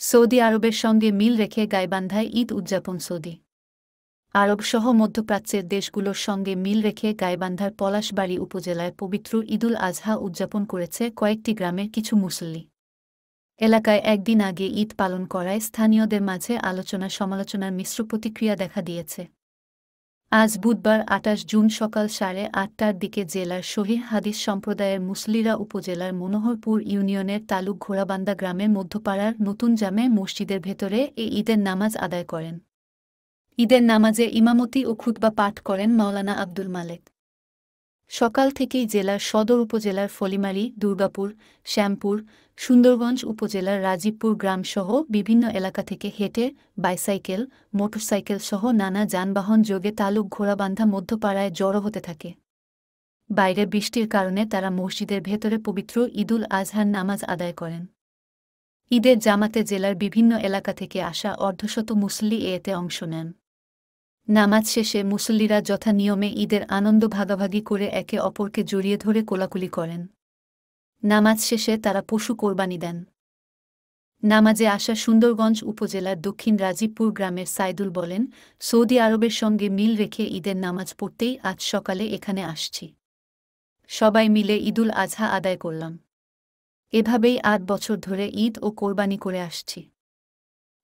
Saudi আরবের সঙ্গে মিল রেখে গাইবান্ধায় ঈদ উদযাপন সৌদি আরবসহ মধ্যপ্রাচ্যের দেশগুলোর সঙ্গে মিল রেখে গাইবান্ধার পলাশবাড়ি উপজেলায় পবিত্র ঈদুল আজহা উদযাপন করেছে কয়েকটি গ্রামের কিছু মুসল্লি। এলাকায় একদিন আগে ঈদ পালন করায় স্থানীয়দের মাঝে আলোচনা সমালোচনার মিশ্র প্রতিক্রিয়া দেখা দিয়েছে। আজ বুধবার আটাশ জুন সকাল সাড়ে আটটার দিকে জেলার শহীদ হাদিস সম্প্রদায়ের মুসলিরা উপজেলার মনোহরপুর ইউনিয়নের তালুক ঘোড়াবান্দা গ্রামের মধ্যপাড়ার নতুন জামে মসজিদের ভেতরে এ ঈদের নামাজ আদায় করেন। ঈদের নামাজে ইমামতি ও খুতবা পাঠ করেন মাওলানা আব্দুল মালেক। সকাল থেকেই জেলার সদর উপজেলার ফলিমারি, দুর্গাপুর, শ্যামপুর, সুন্দরগঞ্জ উপজেলার রাজীবপুর গ্রামসহ বিভিন্ন এলাকা থেকে হেঁটে বাইসাইকেল, মোটরসাইকেল সহ নানা যানবাহন যোগে তালুক ঘোড়াবান্ধা মধ্যপাড়ায় জড়ো হতে থাকে। বাইরে বৃষ্টির কারণে তারা মসজিদের ভেতরে পবিত্র ঈদুল আজহার নামাজ আদায় করেন। ঈদের জামাতে জেলার বিভিন্ন এলাকা থেকে আসা অর্ধশত মুসল্লি এতে অংশ নেন। নামাজ শেষে মুসল্লিরা যথা নিয়মে ঈদের আনন্দ ভাগাভাগি করে একে অপরকে জড়িয়ে ধরে কোলাকুলি করেন। নামাজ শেষে তারা পশু কোরবানি দেন। নামাজে আসা সুন্দরগঞ্জ উপজেলার দক্ষিণ রাজীবপুর গ্রামের সাইদুল বলেন, সৌদি আরবের সঙ্গে মিল রেখে ঈদের নামাজ পড়তেই আজ সকালে এখানে আসছি। সবাই মিলে ঈদুল আজহা আদায় করলাম। এভাবেই আট বছর ধরে ঈদ ও কোরবানি করে আসছি।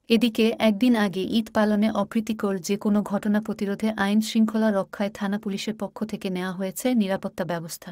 এদিকে, একদিন আগে ঈদ পালনে অপ্রীতিকর যে কোনো ঘটনা প্রতিরোধে আইন শৃঙ্খলা রক্ষায় থানা পুলিশের পক্ষ থেকে নেওয়া হয়েছে নিরাপত্তা ব্যবস্থা।